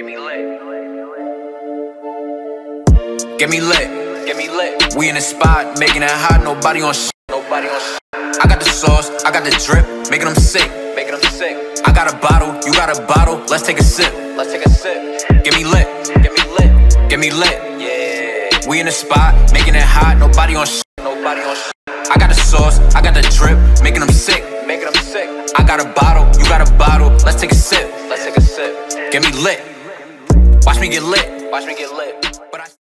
Get me lit. Get me lit. Get me lit. We in the spot, making it hot, nobody on shit. Nobody on shit. I got the sauce, I got the drip, making them sick. Making them sick. I got a bottle, you got a bottle, let's take a sip. Let's take a sip. Get me lit. Get me lit. Get me lit. Yeah. We in the spot, making it hot, nobody on shit. Nobody on shit. I got the sauce, I got the drip, making them sick. Making them sick. I got a bottle, you got a bottle, let's take a sip. Let's take a sip. Get me lit me get lit. Watch me get lit. But I.